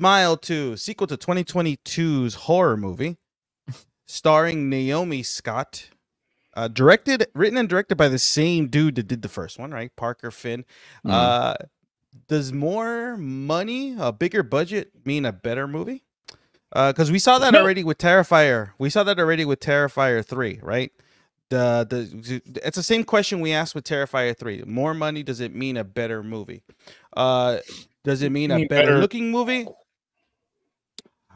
Smile 2, sequel to 2022's horror movie, starring Naomi Scott. Uh, directed, written, and directed by the same dude that did the first one, right? Parker Finn. Mhm. Uh, does more money, a bigger budget, mean a better movie? Because we saw that No. already with Terrifier. We saw that already with Terrifier three, right? The the it's the same question we asked with Terrifier three. More money does it mean a better movie? Uh, does it mean a better, better- looking movie?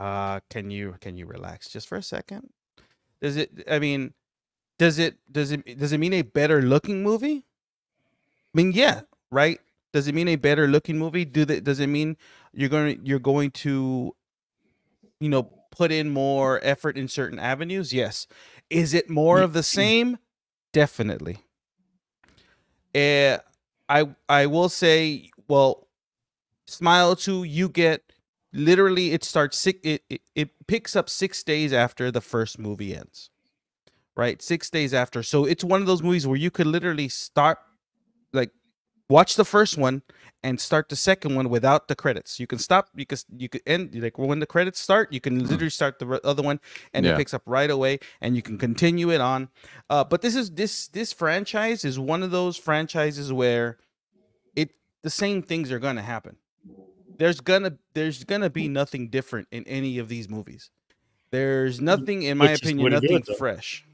Uh, can you can you relax just for a second? Does it? I mean, does it does it does it mean a better looking movie? I mean, yeah, right. Does it mean a better looking movie? Do that? Does it mean you're going to you're going to, you know, put in more effort in certain avenues? Yes. Is it more of the same? Definitely. Uh, I I will say, well, Smile Two, you get literally it starts six it, it it picks up six days after the first movie ends right? Six days after. So it's one of those movies where you could literally start like watch the first one and start the second one without the credits. You can stop you can you could end like when the credits start you can literally start the other one and it picks up right away and you can continue it on. Uh but this is this this franchise is one of those franchises where it the same things are gonna happen there's gonna there's gonna be nothing different in any of these movies. There's nothing, in my Which opinion, what it nothing is, fresh.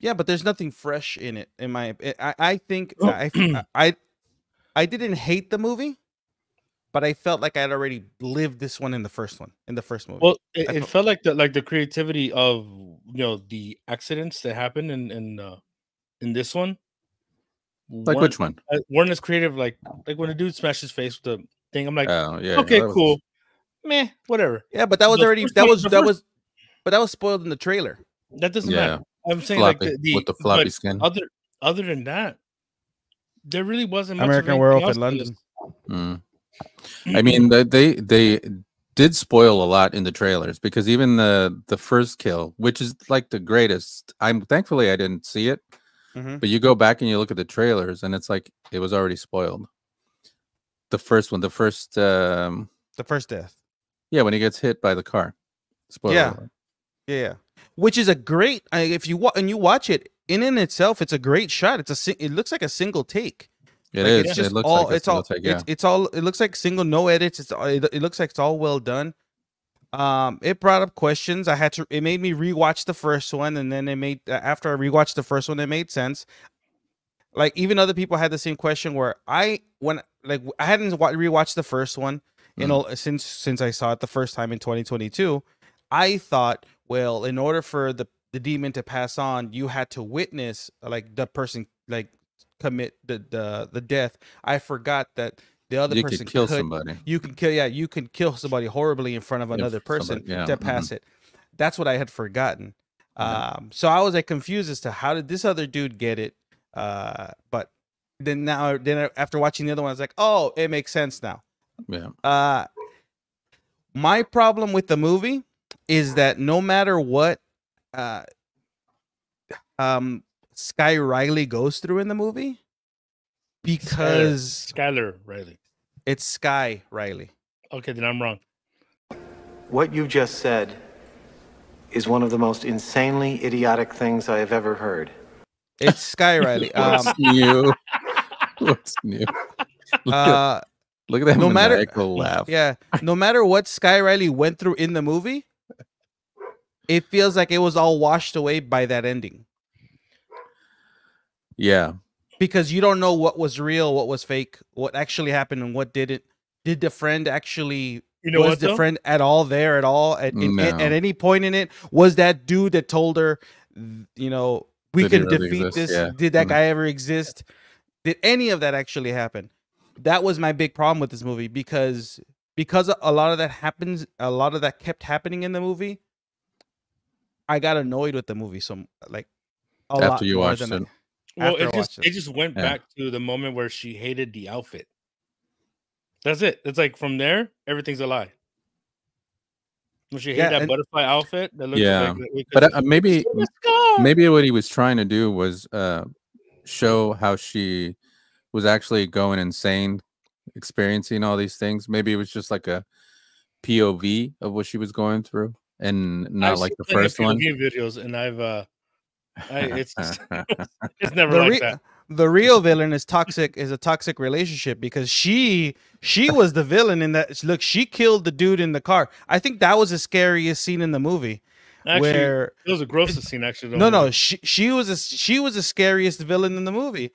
Yeah, but there's nothing fresh in it. In my, I, I think I, I, I didn't hate the movie, but I felt like I'd already lived this one in the first one, in the first movie. Well, it, it felt- felt like the like the creativity of you know the accidents that happened in in uh, in this one. Like weren't- which one? uh, weren't as creative like like when a dude smashed his face with the thing. I'm like, Oh yeah. okay, that was- cool, meh, whatever. yeah, but that was the already that was that first- was, but that was spoiled in the trailer. That doesn't Yeah, matter. I'm saying like the, the with the floppy skin. Other other than that, there really wasn't American anything Werewolf in. London. Mm. I mean, they- they they did spoil a lot in the trailers because even the the first kill, which is like the greatest. I'm thankfully I didn't see it, Mhm. but you go back and you look at the trailers, and it's like it was already spoiled. The first one, the first, um, The first death. yeah, when he gets hit by the car. Spoiler Yeah. alert. Yeah, which is a great. I if you wa- and you watch it in in itself, it's a great shot. It's a si- it looks like a single take. It Like, is. It's just it looks all. like it's all. take, yeah. It's, it's all. It looks like single, no edits. It's. all- It, it looks like it's all well done. Um, it brought up questions. I had to. It made me rewatch the first one, and then it made after I rewatched the first one, it made sense. Like even other people had the same question where I when like I hadn't wa- rewatched the first one, you Mhm. know, since since I saw it the first time in 2022. I thought, well, in order for the the demon to pass on, you had to witness like the person like commit the the the death. I forgot that the other you person could kill could- somebody. You can kill, yeah, you can kill somebody horribly in front of another of person somebody, yeah, to mhm. pass it. That's what I had forgotten. Yeah. Um, so I was like confused as to how did this other dude get it. Uh, but then now, then after watching the other one, I was like, oh, it makes sense now. Yeah. Uh, my problem with the movie is that no matter what, uh, um, Skye Riley goes through in the movie, because Skyler Riley. it's Skye Riley. Okay, then I'm wrong. What you just said is one of the most insanely idiotic things I have ever heard. It's Skye Riley. Um, What's new? What's new? Look, at, uh, look at that no matter- laugh. yeah, no matter what Skye Riley went through in the movie, it feels like it was all washed away by that ending Yeah. because you don't know what was real, what was fake, what actually happened, and what didn't. Did the friend actually You know was what? the though? friend at all there at all at, in- No. at any point in it was that dude that told her you know we Did can really defeat exist? this Yeah. did that Mhm. guy ever exist did any of that actually happen that was my big problem with this movie because because a lot of that happens a lot of that kept happening in the movie i got annoyed with the movie so like a lot After you more watched it. I- Well, after I it just watched it just went Yeah. back to the moment where she hated the outfit. That's it. It's like from there, everything's a lie. When she hated Yeah, that and- butterfly outfit, that looked Yeah. like, like But uh, maybe maybe what he was trying to do was uh show how she was actually going insane experiencing all these things maybe it was just like a POV of what she was going through, and not I've like the first one. Videos, and I've uh, I, it's it's never The like re- that. the real villain is toxic is a toxic relationship because she she was the villain in that look she killed the dude in the car i think that was the scariest scene in the movie Actually, where it was the grossest scene. Actually, no the no she she was a, she was the scariest villain in the movie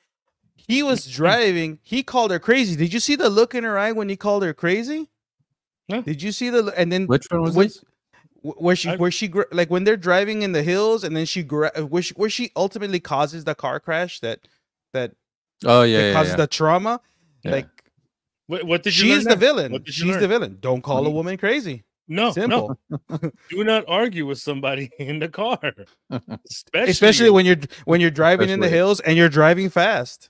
he was driving he called her crazy did you see the look in her eye when he called her crazy No. did you see the and then Which one was when- this? where she where she like when they're driving in the hills and then she gra- where she, where she ultimately causes the car crash that that Oh yeah, that yeah, causes yeah. the trauma Yeah. like What, what did you? she's the villain What did you she's learn? the villain don't call a Mhm. woman crazy No, simple no. Do not argue with somebody in the car, especially, especially when you're when you're driving in the hills and you're driving fast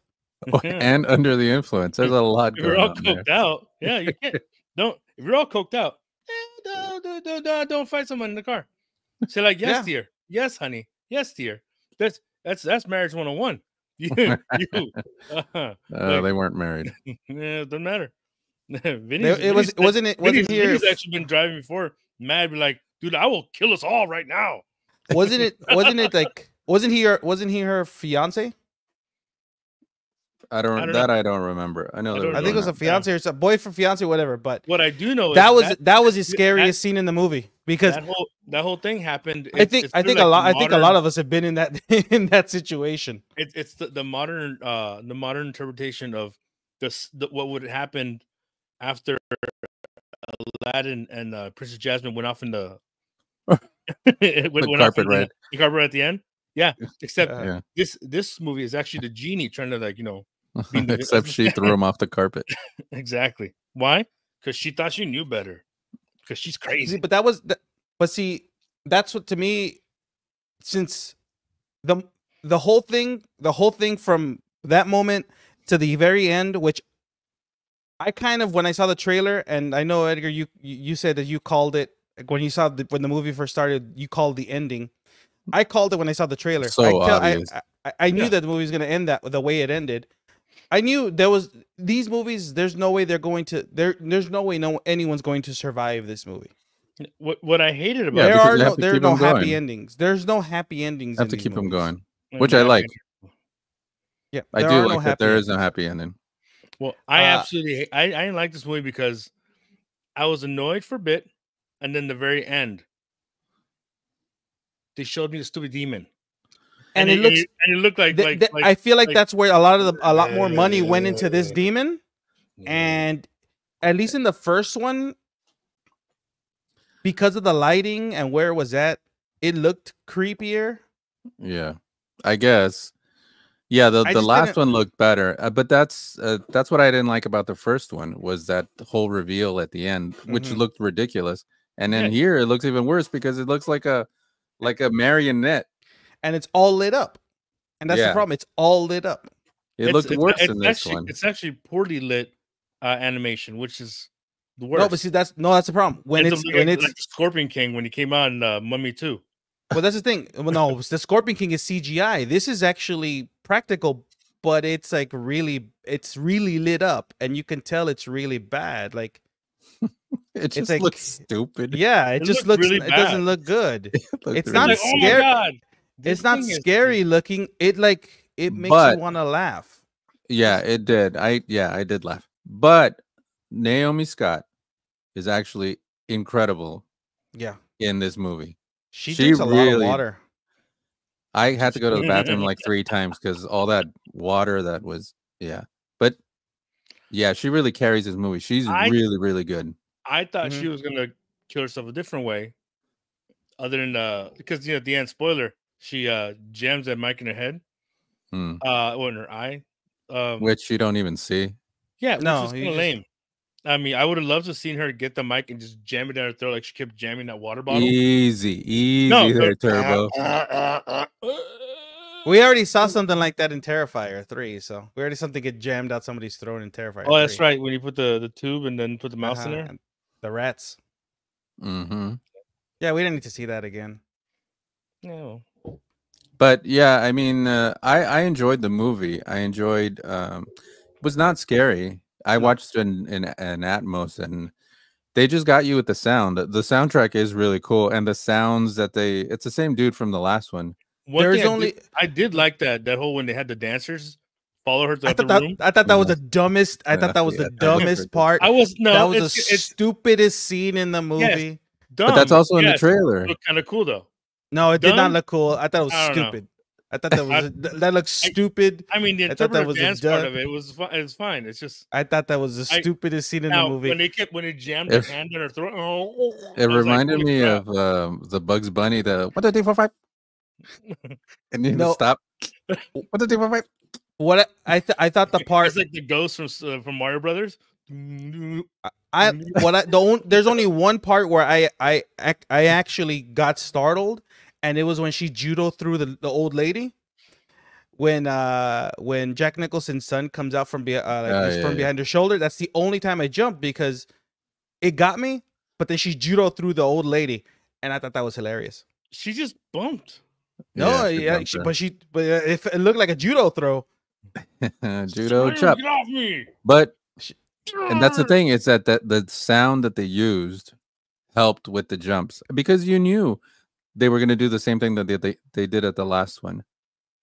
and under the influence. There's a lot if you're all on there. coked out. Yeah, you can't. don't. If you're all coked out, eh, don't, don't, don't, don't, don't fight someone in the car. Say like, yes, Yeah. dear. Yes, honey. Yes, dear. That's that's that's marriage 101. You, you uh-huh. Uh, like- they weren't married. yeah, it doesn't matter. Vinny's, it was Vinny's- wasn't it wasn't Vinny's, here Vinny's actually been driving before. Mad, be like, dude, I will kill us all right now. wasn't it wasn't it like wasn't he her wasn't he her fiance I don't, I don't that I don't remember. I know I they were don't i think it was a going fiance or some boyfriend fiance whatever but What I do know that is was that, that, was the that- scariest scene in the movie because that whole that whole thing happened. I think I think like, a the lot I think a lot of us have been in that in that situation. it's it's the, the modern uh the modern interpretation of this the, what would happen after Aladdin and uh, Princess Jasmine went off in the went, The went carpet in the- the carpet ride at the end. Yeah, except Uh, Yeah. this this movie is actually the genie trying to like you know the- Except she threw him off the carpet. exactly why because she thought she knew better because she's See, crazy. but that was the, but see that's what to me since the the whole thing the whole thing from that moment to the very end which I kind of when I saw the trailer and I know Edgar you you you said that you called it when you saw the, when the movie first started you called the ending. I called it when I saw the trailer. So I, tell- I- obvious. I, I, I knew Yeah. that the movie was going to end that the way it ended. I knew there was these movies. There's no way they're going to. There, there's no way no anyone's going to survive this movie. What what I hated about Yeah, there are you no there are keep no 'em happy going. endings. There's no happy endings. have in to these keep them going, it, which I like. Yeah, I do are like no that happy there is endings. a happy ending. Well, I Uh, absolutely I, I didn't like this movie because I was annoyed for a bit, and then the very end, they showed me the stupid demon, And it looks- and it looked like Th- like, th- like I feel like like- that's where a lot of the a lot more money went into this demon, and at least in the first one, because of the lighting and where it was at, it looked creepier. Yeah, I guess. Yeah, the, I the last didn't- one looked better, uh, but that's uh, that's what I didn't like about the first one was that whole reveal at the end, which Mhm. looked ridiculous. And then Yeah. here it looks even worse because it looks like a like a marionette. and it's all lit up. And that's the problem. It's all lit up. It it's- looked it's, worse it's in this actually, one. It's actually poorly lit uh, animation, which is the worst. No, but see, that's no, that's the problem. When It's it's like, when like it's the Scorpion King when he came in uh, Mummy Two. well, that's the thing. Well, no, the Scorpion King is CGI. This is actually practical, but it's like really, it's really lit up, and you can tell it's really bad. Like, it just like- looks stupid. yeah, it, It just looks. really it doesn't look good. It It's It's not like, really oh scary- my god, it's not thing is- scary looking. It like it makes But- you want to laugh. Yeah, it did. I yeah, I did laugh. But Naomi Scott is actually incredible Yeah, in this movie. she, She drinks a lot of water. I had to go to the bathroom like three times because all that water that was yeah. But yeah, she really carries this movie. She's I- really, really good. I thought Mhm. she was gonna kill herself a different way, other than uh, because you know at the end spoiler, she uh jams that mic in her head, Hmm. uh, or in her eye. Um, Which you don't even see. yeah, No, was you kind of just- lame. I mean, I would have loved to have seen her get the mic and just jam it down her throat like she kept jamming that water bottle. Easy, easy No, there, but- Turbo. We already saw something like that in Terrifier three, so we already something get jammed out somebody's throat in Terrifier. Oh, that's 3. right. When you put the the tube and then put the mouse in Uh-huh, there. and The rats. Mm-hmm. Yeah, we didn't need to see that again. No. But yeah, I mean, uh, I I enjoyed the movie. I enjoyed. Um, it was not scary. I watched it in, in in Atmos, and they just got you with the sound. The soundtrack is really cool, and the sounds that they it's the same dude from the last one. One There's thing I only- did, I did like that that whole when they had the dancers follow her I throughout thought the that room. I thought that was the dumbest. I Yeah, thought that was yeah, the dumbest pretty- part. I was no, that was it's, the it's stupidest scene in the movie. dumb. But that's also in the trailer. Look kind of cool though. No, it did not look cool. I thought it was stupid. know. Stupid. I thought that was th- that looked stupid. I mean, the I thought that was dance part of it was fine. It's fine. It's just I thought that was the I- stupidest scene in now the movie. when they kept when they jammed If- their hand in her throat. Oh, It reminded me of um, the Bugs Bunny, the what the day for five, and you No. stop. What the day for five? what I I, th- I thought the part It's like the ghost from uh, from Mario Brothers. I what I don't there's only one part where I I I actually got startled, and it was when she judo through the, the old lady. When uh when Jack Nicholson's son comes out from be- uh, like, Ah, yeah, from yeah. behind her shoulder, that's the only time I jumped because it got me. But then she judo through the old lady, and I thought that was hilarious. She just bumped. No, she yeah, bumped she, but she but uh, if it looked like a judo throw. judo Get chop. off me! But and that's the thing is that that the sound that they used helped with the jumps because you knew they were going to do the same thing that they, they they did at the last one.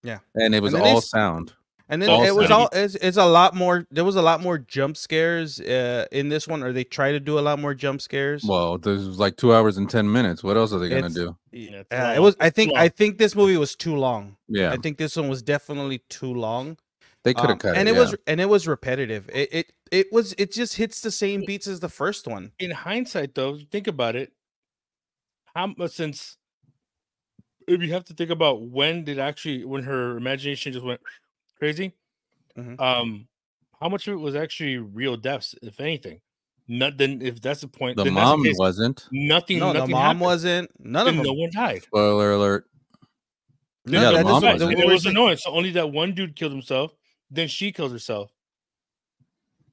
Yeah. and it was then they all s- sound. And then All it was sound. all it's, it's a lot more. There was a lot more jump scares uh, in this one, or they try to do a lot more jump scares. Well, this was like two hours and ten minutes. What else are they going to do? Yeah, Uh, it was. I think. I think this movie was too long. Yeah, I think this one was definitely too long. they could have Um, cut and it. it was and it was repetitive. It, it it was it just hits the same beats as the first one. in hindsight, though, think about it. How since if you have to think about when did actually when her imagination just went crazy, Mhm. um, how much of it was actually real deaths, if anything? Not then if that's the point. the then that's mom case, wasn't. nothing. No, the mom happened, wasn't. None of them. no one died. Spoiler alert. No, Yeah, the mom Right, wasn't. it was annoying. So only that one dude killed himself. Then she kills herself.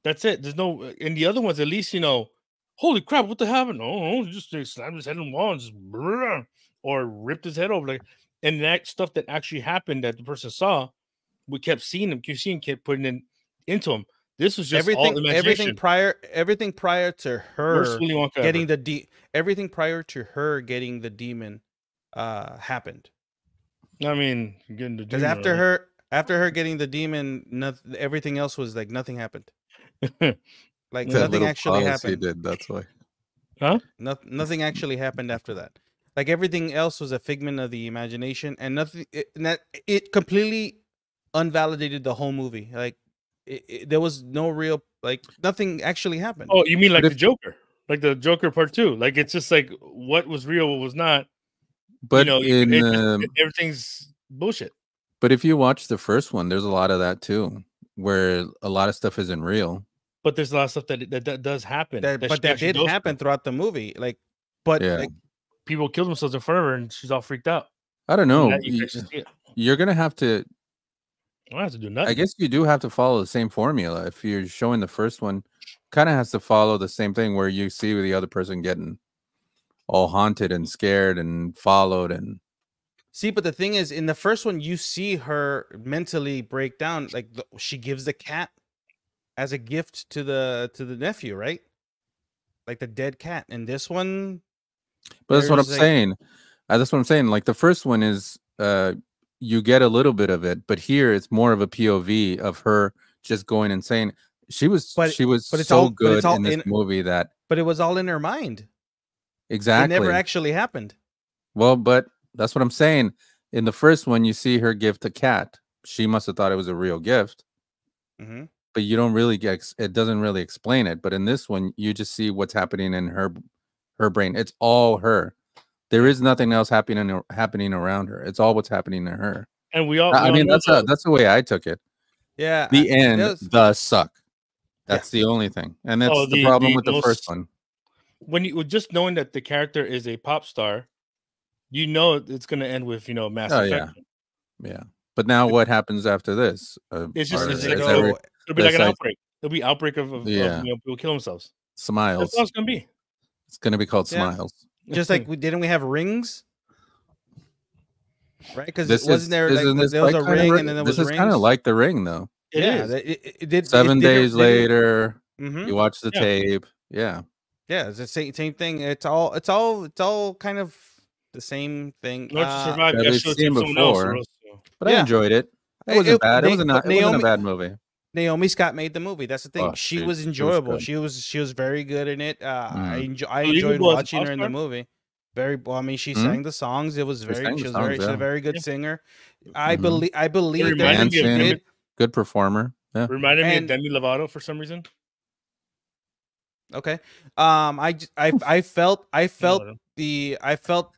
That's it. There's no. And the other ones, at least you know. Holy crap! What the happened? Oh, he just uh, slammed his head on the wall and just brrrr, or ripped his head over. Like, and that stuff that actually happened that the person saw, we kept seeing him. Kept seeing, kept putting it into him. This was just all everything everything prior everything prior to her Willy Wonka ever. getting the de- everything prior to her getting the demon uh happened. I mean, getting the Because demon after right. her, after her getting the demon, nothing, everything else was like nothing happened. Like That nothing actually pause he happened. did. That's why. Huh? No, nothing actually happened after that. Like everything else was a figment of the imagination, and nothing. It, and that it completely unvalidated the whole movie. Like it, it- there was no real like nothing actually happened. Oh, you mean like But the if- Joker? Like the Joker part two? Like it's just like what was real, what was not. But you know, in it- it- um, everything's bullshit. but if you watch the first one, there's a lot of that too, where a lot of stuff isn't real. But there's a lot of stuff that that, that does happen. that, that but that did goes happen through. throughout the movie. Like, but Yeah. like, People kill themselves in front of her, and she's all freaked out. I don't know. that you y- can actually see it. You're gonna have to. I don't have to do nothing. I guess you do have to follow the same formula. If you're showing the first one, kind of has to follow the same thing where you see the other person getting all haunted and scared and followed and see, but the thing is, in the first one, you see her mentally break down. Like, the, she gives the cat as a gift to the to the nephew, right? Like the dead cat. And this one, But that's what I'm like- saying. Uh, that's what I'm saying. Like the first one is, uh, you get a little bit of it, but here it's more of a POV of her just going insane. She was, But- she was but it's so all- good it's all in this in- movie that but it was all in her mind. exactly. It never actually happened. well, but that's what I'm saying. In the first one, you see her gift a cat. She must have thought it was a real gift, hmm but you don't really get. It doesn't really explain it. But in this one, you just see what's happening in her, her brain. It's all her. There is nothing else happening happening around her. It's all what's happening to her. and we all. I we all mean, that's though- a, that's the way I took it. Yeah. The I- end there's- does suck. That's the only thing, and that's Oh, the, the- problem the with the most- first one. when you just knowing that the character is a pop star, you know it's going to end with you know mass Oh, yeah. Yeah, but now what happens after this? Uh, It's just- are- it's is like, every- oh, It'll be like an Besides- outbreak. It'll be outbreak of, of, of, Yeah. you know, people kill themselves. smiles. That's all it's going to be. It's gonna be called Yeah. smiles. just like we didn't we have rings, right? Because This wasn't is, there like isn't there was like a kinda ring and then there this was is rings. kind of like the ring, though. It yeah, is. that- it, it did Seven days later, hmm you watch the Yeah. tape. Yeah, Yeah, it's the same same thing. It's all it's all it's all kind of the same thing. No to Uh, survive. that Yeah, we've show it to seen someone else or before. else, But I enjoyed it. It It- wasn't it- bad. they- it wasn't not. It wasn't a bad movie. Naomi Scott made the movie. That's the thing. Oh, she she- was she was enjoyable. She was she was very good in it. Uh, I enjoy, I So enjoyed could go watching her in the movie. Very well. I mean, she Hmm? sang the songs. It was very. sang She the was very. songs, She's a very good Yeah. singer. I Mhm. believe. I believe. reminded that- me of Dancing. Demi- Good performer. Yeah. reminded me of Demi Lovato for some reason. Okay. Um. I. j- I. I felt. I felt the. I felt.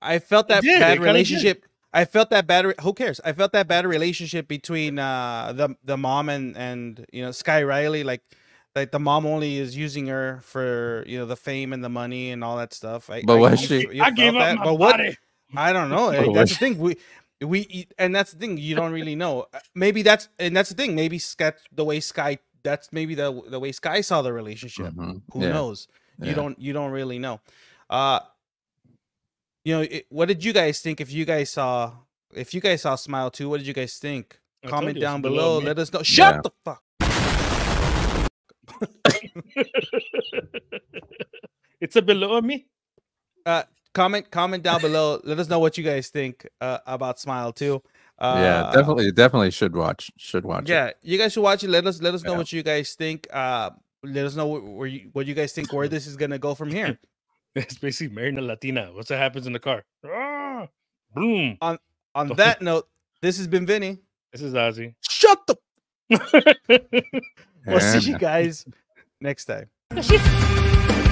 I felt that did, bad kinda did. relationship. I felt that bad. re- Who cares? I felt that bad relationship between uh the the mom and and you know Skye Riley. Like, like the mom only is using her for you know the fame and the money and all that stuff. I, But I, was you she- f- you I gave felt up that? my But what? body. I don't know. Like, that's the thing. We we eat- and that's the thing. You don't really know. Uh, Maybe that's and that's the thing. Maybe Skye, the way Skye. That's maybe the the way Skye saw the relationship. Mhm. Who Yeah. knows? You Yeah. don't you don't really know. Uh you know, it, what did you guys think if you guys saw if you guys saw Smile 2, what did you guys think? I Comment down below below. Let us know. Shut Yeah. the fuck. it's a below me. Uh, Comment comment down below. Let us know what you guys think uh, about Smile 2. Uh, yeah, definitely, definitely should watch. Should watch. it. Yeah, you guys should watch it. Let us let us know Yeah. what you guys think. Uh let us know wh- where you what you guys think where this is gonna go from here. It's basically marrying a Latina. What's that happens in the car? Ah, boom. On on that note, this has been Vinny. This is Ozzy. Shut the We'll see you guys next time. Shit.